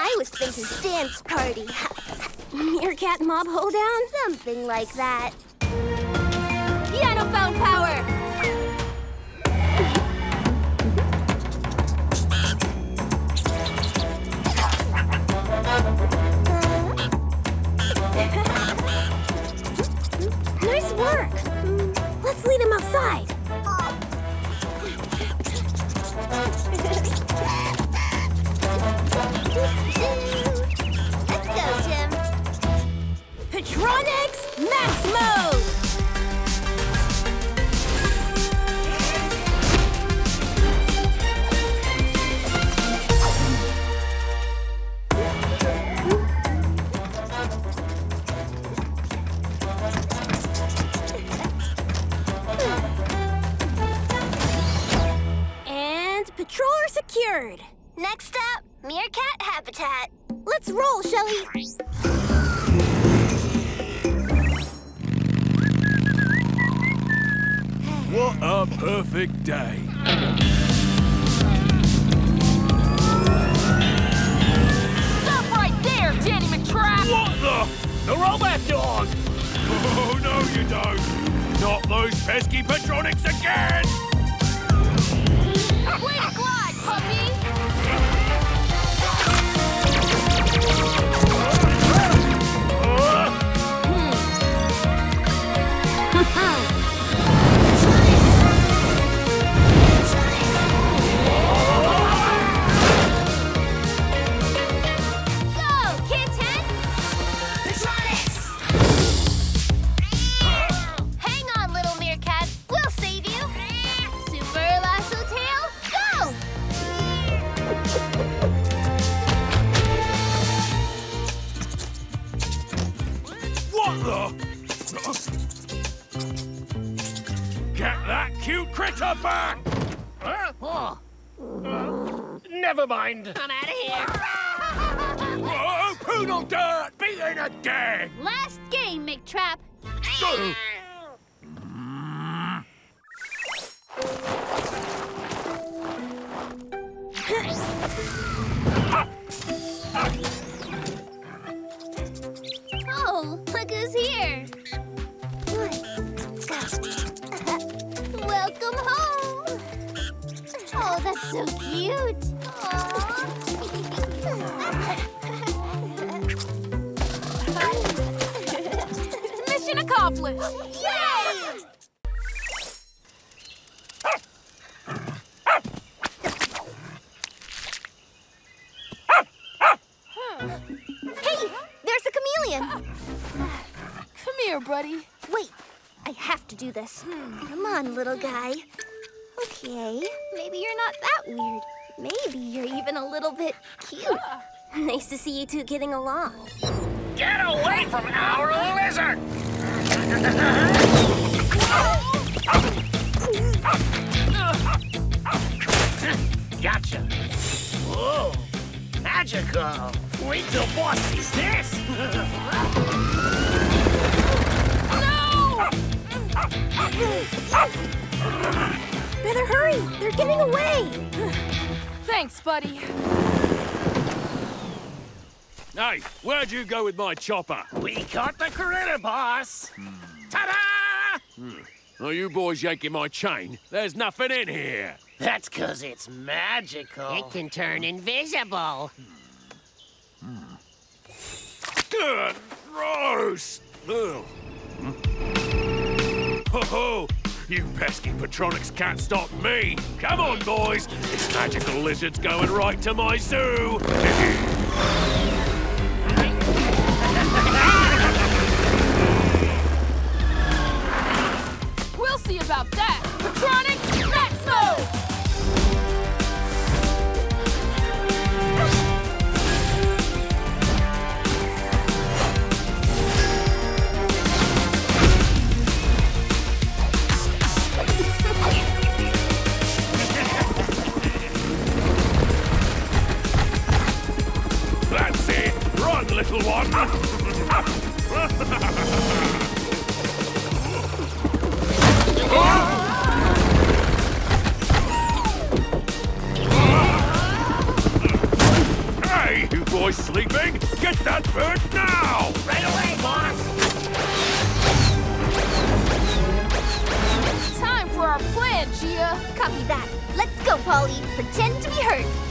I was thinking dance party. Meerkat mob hoedown? Something like that. Piano found power! nice work! Let's lead him outside. Patroller secured. Next up, meerkat habitat. Let's roll, Shelly. What a perfect day. Stop right there, Danny McTrap! What the? The robot dog! Oh, no, you don't. Not those pesky Petronix again! Puppy! Never mind. I'm out of here. Oh, poodle dirt! Begin again! Last game, McTrap. Oh. Oh, look who's here. Welcome home. Oh, that's so cute. Mission accomplished. Yay! Hey, there's a chameleon. Come here, buddy. Wait, I have to do this. Hmm. Come on, little guy. Okay, maybe you're not that weird. Maybe you're even a little bit cute. Nice to see you two getting along. Get away from our lizard! gotcha. Whoa, magical. Wait till boss sees this. No! Better hurry! They're getting away! Thanks, buddy. Hey, where'd you go with my chopper? we caught the critter, boss. Ta-da! Hmm. Are you boys yanking my chain? There's nothing in here. That's because it's magical. It can turn invisible. Good, gross. Ugh. Hmm. Ho ho! You pesky Petronix can't stop me. Come on, boys. This magical lizard's going right to my zoo. Get that bird now! Right away, boss! Time for our plan, Gia. Copy that. Let's go, Polly. Pretend to be hurt.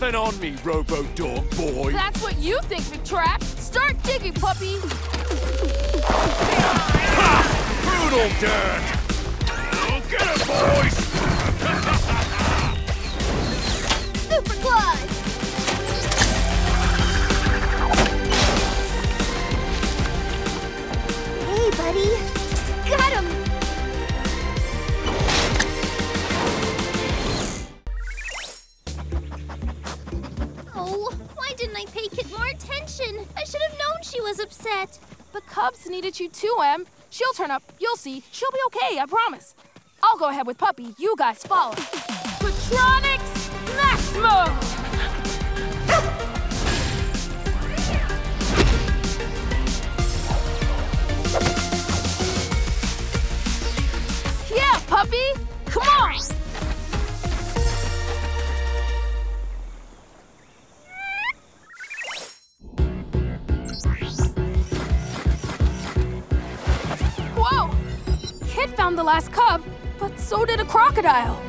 Nothing on me, Robo-Dog boy! That's what you think, McTrap. Start digging, puppy. Brutal dirt! You Em. She'll turn up. You'll see. She'll be okay, I promise. I'll go ahead with Puppy. You guys follow. Patronics Maximo! Yeah, Puppy! Come on! The last cub, but so did a crocodile.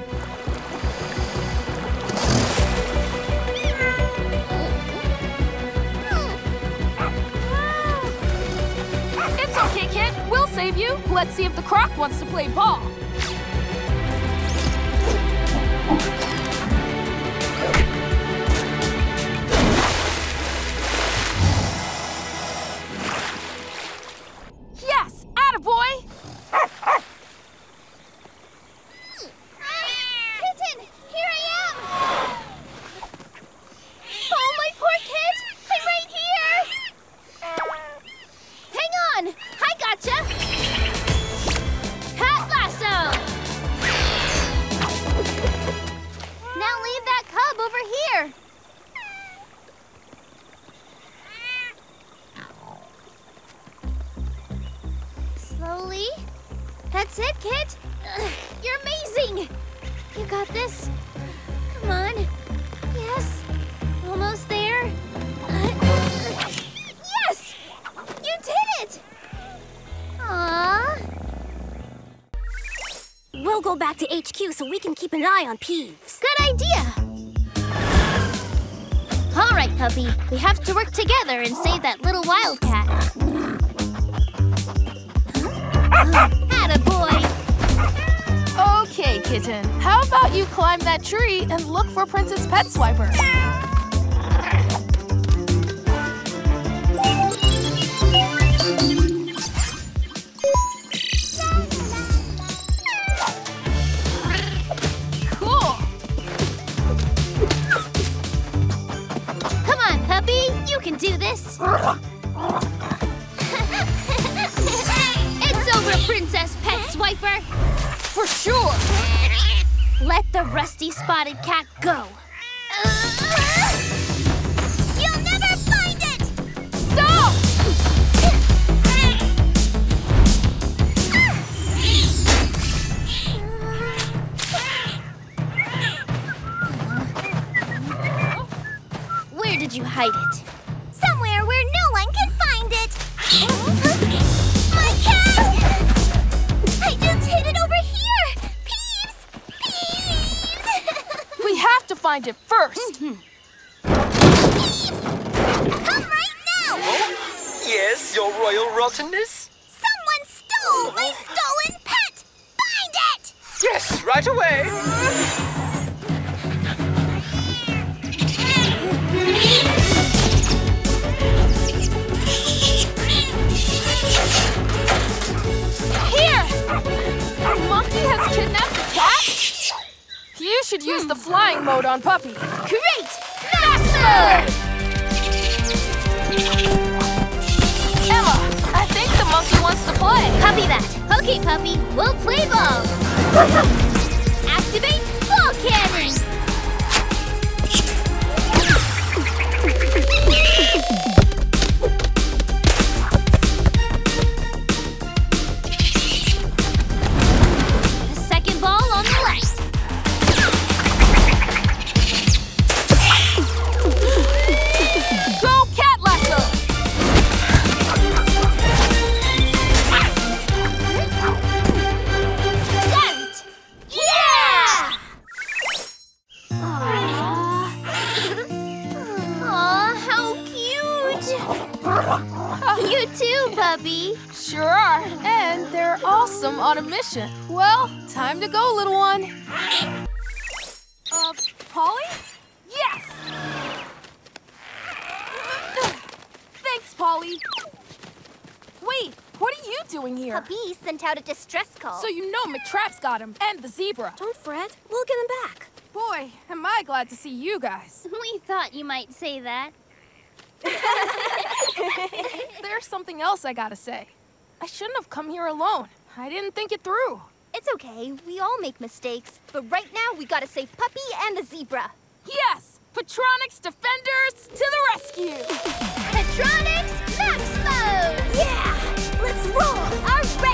It's okay, Kit. We'll save you. Let's see if the croc wants to play ball. We'll go back to HQ so we can keep an eye on Peeves. Good idea. All right, puppy. We have to work together and save that little wildcat. Attaboy. Okay, kitten. How about you climb that tree and look for Princess Pet Swiper? Find it first. Peeves! Come right now! Oh, yes, your royal rottenness? Someone stole my stolen pet! Find it! Yes, right away. Here! Monkey has kidnapped the cat? You should use the flying mode on Puppy. Great! Master! Emma, I think the monkey wants to play. Copy that. Okay, puppy, we'll play ball. Activate ball cannon. You too, puppy. Sure are. And they're awesome on a mission. Well, time to go, little one. Uh, Polly? Yes! Thanks, Polly. Wait, what are you doing here? Puppy sent out a distress call. So you know McTrap's got him, and the zebra. Don't fret. We'll get him back. Boy, am I glad to see you guys. we thought you might say that. There's something else I gotta say. I shouldn't have come here alone. I didn't think it through. It's okay. We all make mistakes. But right now, we gotta save Puppy and the zebra. Yes! Petronix Defenders to the rescue! Petronix Max Mode! Yeah! Let's roll! All right!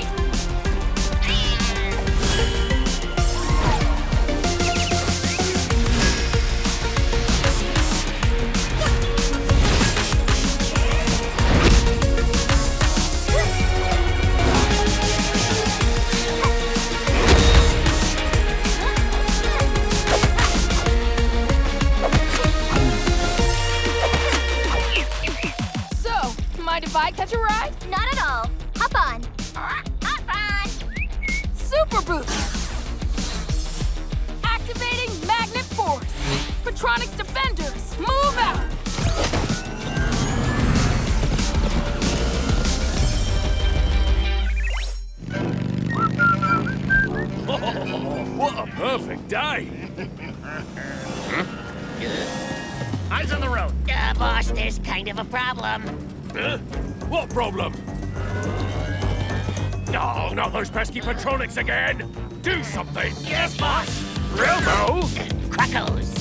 Super Boost! Activating Magnet Force! Petronix Defenders, move out! What a perfect day! Eyes on the road. Uh, boss, there's kind of a problem. Huh? What problem? Oh, not those pesky Petronix again! Do something! Yes, boss. Robo! Crackles.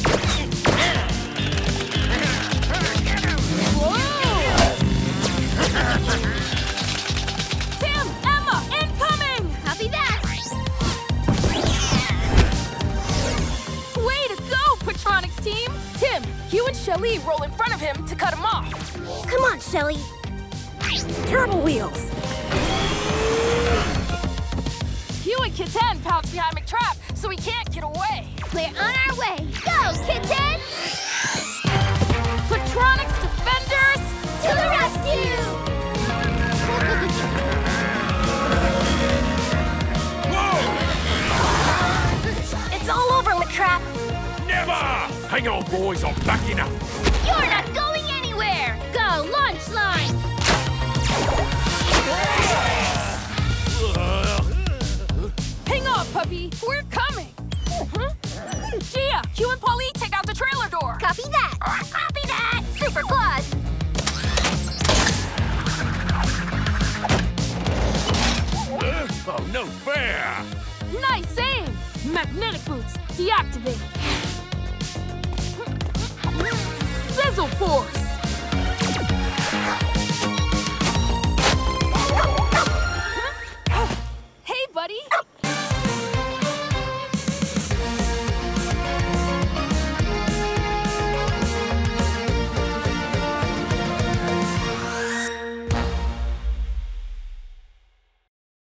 Tim, Emma, incoming! Copy that! Way to go, Petronix team! Tim, you and Shelly roll in front of him to cut him off. Come on, Shelly. Turbo wheels. You and Kitten pounce behind McTrap so he can't get away. We're on our way. Go, kitten! Petronix Defenders To the rescue! Whoa! It's all over, McTrap. Never! Hang on, boys, I'm backing up. You're not going anywhere! Go, launch line! On, puppy. We're coming. Huh? Gia, you and Polly take out the trailer door. Copy that! Copy that! Super claws! Oh, no fair! Nice aim. Magnetic boots deactivate. Sizzle force.